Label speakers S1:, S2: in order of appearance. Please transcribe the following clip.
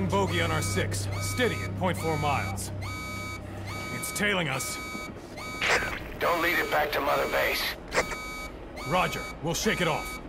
S1: One bogey on our six. Steady at 0.4 miles. It's tailing us.
S2: Don't lead it back to Mother Base.
S1: Roger. We'll shake it off.